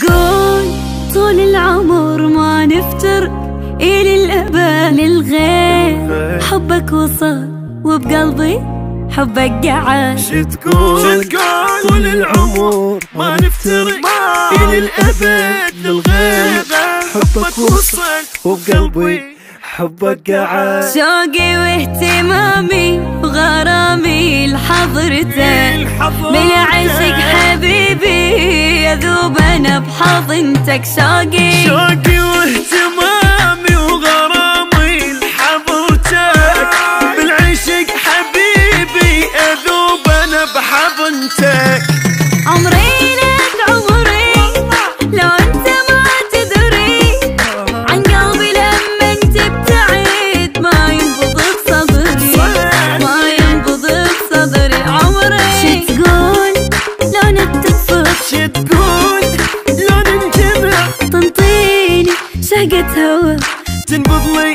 تقول طول العمر ما نفتر إلى الأبد للغير حبك وصل وبقلبي حبك قعد. شو تقول طول العمر ما نفترق إلى الأبد للغير حبك وصل وبقلبي حبك قعد. شوقي واهتمامي وغرامي لحضرتك. من عشق يذوب أنا بحضنتك شوقي شوقي واهتمامي وغرامي لحضرتك بالعشق حبيبي أذوب أنا بحضنتك thâu trên bước mây